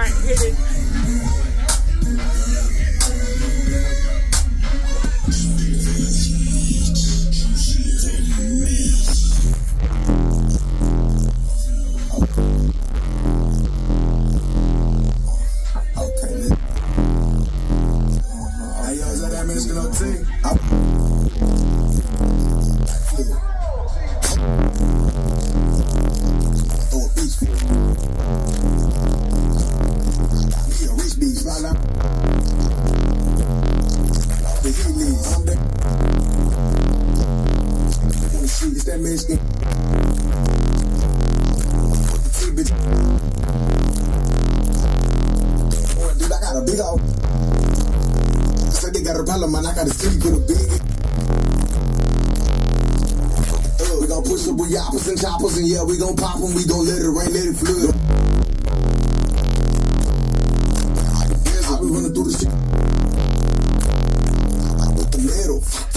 Alright, hit it. Okay. Hey, yo, that that Mexican team? Right now. The I'm shoot, it's that I got a big old. Said they got a problem, man. I got a city with a big. Uh, we gon' push up with yappers and choppers, and yeah, we gon' pop pop 'em. We gon' let it rain, let it flood. move.